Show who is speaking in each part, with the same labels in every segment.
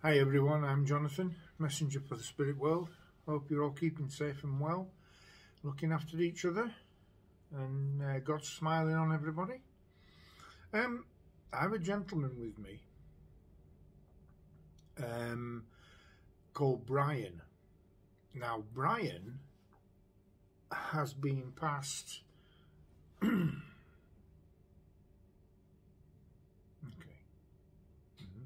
Speaker 1: Hi everyone, I'm Jonathan, messenger for the spirit world. Hope you're all keeping safe and well, looking after each other, and uh, God's smiling on everybody. Um, I have a gentleman with me um, called Brian. Now, Brian has been passed. okay. Mm-hmm.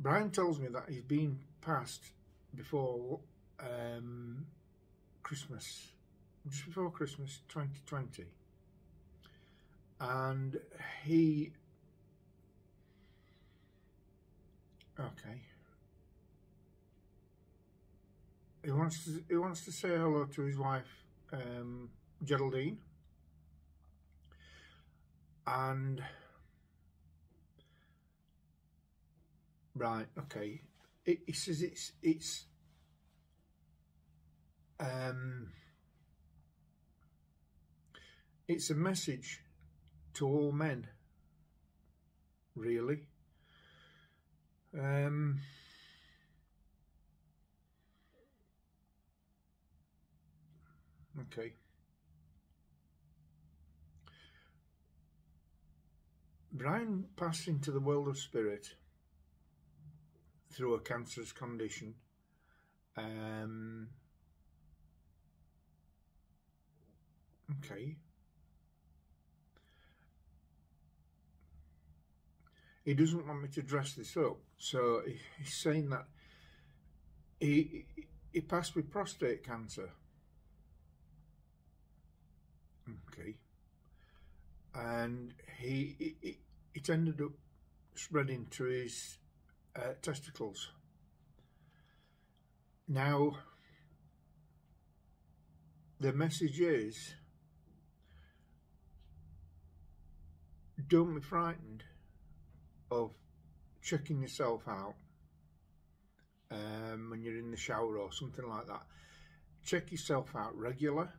Speaker 1: Brian tells me that he's been passed before um, Christmas, just before Christmas 2020. And he. Okay. he wants to he wants to say hello to his wife um, Geraldine and right okay. It, he says it's it's um it's a message to all men really. Um Okay. Brian passed into the world of spirit through a cancerous condition. Um, okay. He doesn't want me to dress this up, so he's saying that he he passed with prostate cancer. Okay. And he, it, it ended up spreading to his uh, testicles. Now, the message is don't be frightened of checking yourself out um, when you're in the shower or something like that. Check yourself out regular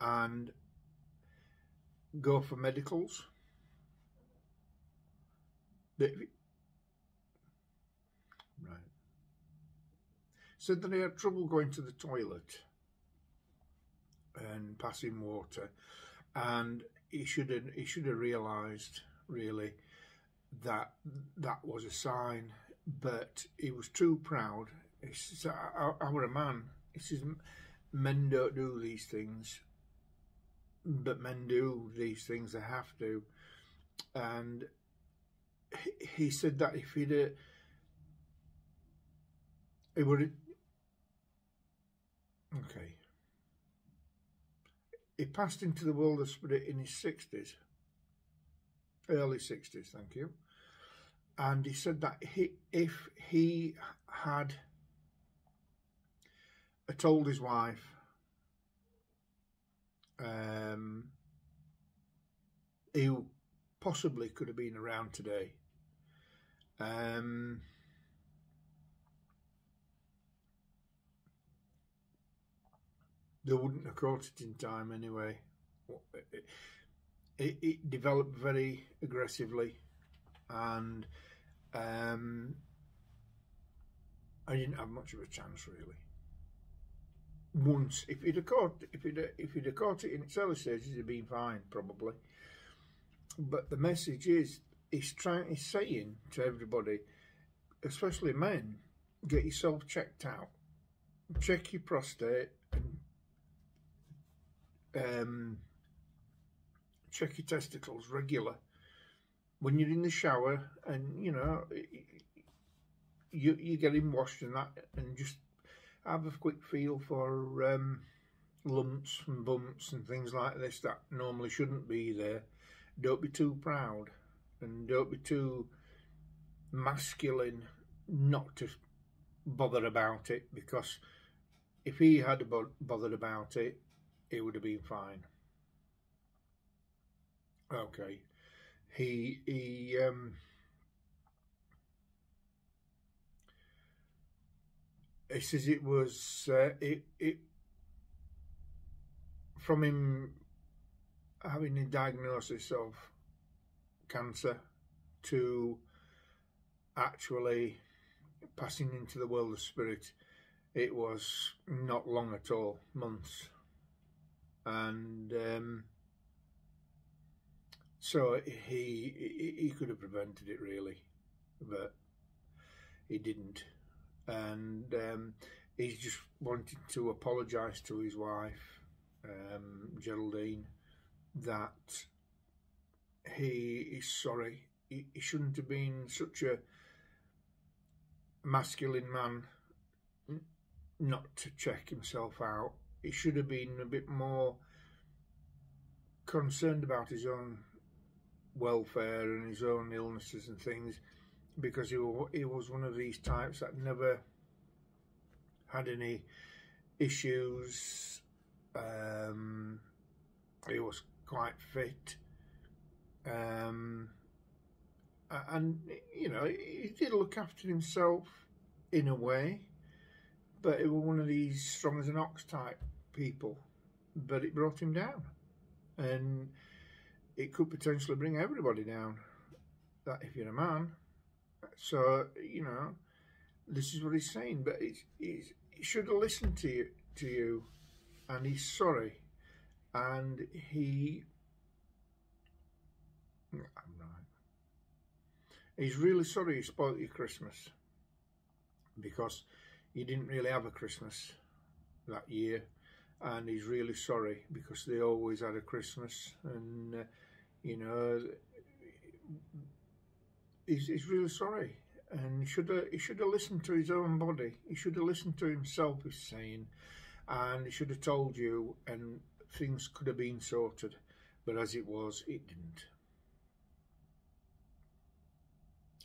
Speaker 1: and go for medicals. right. Said that he had trouble going to the toilet and passing water, and he should have he should have realised really that that was a sign, but he was too proud. He says, I, I, I a man. He says, men don't do these things but men do these things, they have to. And he said that if he'd, he would, okay. He passed into the world of spirit in his 60s, early 60s, thank you. And he said that he, if he had told his wife um, who possibly could have been around today. Um, they wouldn't have caught it in time anyway. It, it, it developed very aggressively, and um, I didn't have much of a chance really once. If he'd have caught, if he'd if he'd have caught it in its early stages, he'd have been fine probably. But the message is, he's trying, he's saying to everybody, especially men, get yourself checked out, check your prostate, um, check your testicles regular. When you're in the shower, and you know, you you get him washed and that, and just have a quick feel for um, lumps and bumps and things like this that normally shouldn't be there. Don't be too proud and don't be too masculine not to bother about it because if he had bothered about it, it would have been fine. Okay. He, he, um, he says it was uh, it it from him having a diagnosis of cancer to actually passing into the world of spirit, it was not long at all, months. And um, so he, he he could have prevented it really, but he didn't. And um, he's just wanted to apologise to his wife, um, Geraldine, that he is sorry. He, he shouldn't have been such a masculine man not to check himself out. He should have been a bit more concerned about his own welfare and his own illnesses and things because he, he was one of these types that never had any issues. Um, he was quite fit. Um, and, you know, he did look after himself in a way, but he was one of these strong as an ox type people. But it brought him down. And it could potentially bring everybody down. That if you're a man. So, you know, this is what he's saying. But he's, he's, he should have listened to you, to you. And he's sorry. And he I'm right. He's really sorry he spoilt your Christmas because you didn't really have a Christmas that year and he's really sorry because they always had a Christmas and uh, you know he's, he's really sorry and should have he should have listened to his own body he should have listened to himself he's saying and he should have told you and things could have been sorted but as it was it didn't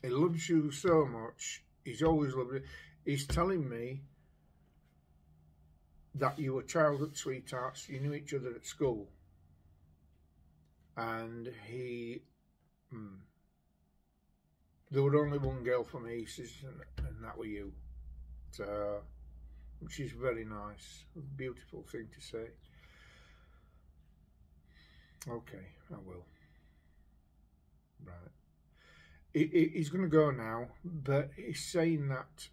Speaker 1: he loves you so much. He's always loved you. He's telling me that you were childhood sweethearts. You knew each other at school. And he... Hmm, there was only one girl for me, says, and, and that were you. So, which is very nice. Beautiful thing to say. Okay, I will. Right he, he's going to go now, but he's saying that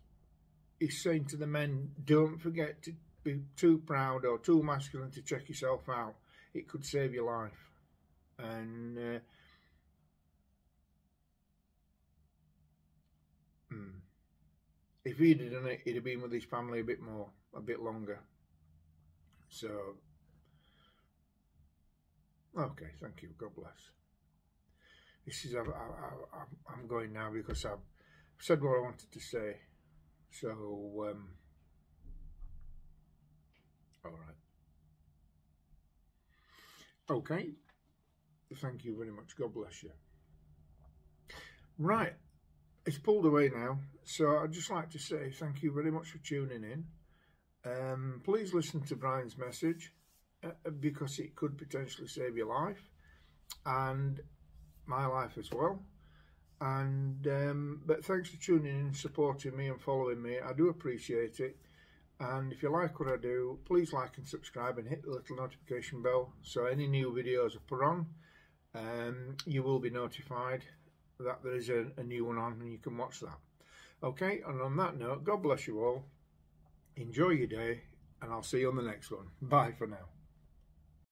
Speaker 1: he's saying to the men, don't forget to be too proud or too masculine to check yourself out. It could save your life. And uh, hmm. if he'd have done it, he'd have been with his family a bit more, a bit longer. So, okay, thank you. God bless this is I, I, am going now because I've said what I wanted to say. So, um, all right. Okay. Thank you very much. God bless you. Right. It's pulled away now. So I'd just like to say thank you very much for tuning in. Um, please listen to Brian's message uh, because it could potentially save your life. And my life as well. And um, but thanks for tuning in, supporting me, and following me. I do appreciate it. And if you like what I do, please like and subscribe and hit the little notification bell so any new videos I put on, um, you will be notified that there is a, a new one on and you can watch that. Okay, and on that note, God bless you all. Enjoy your day, and I'll see you on the next one. Bye for now.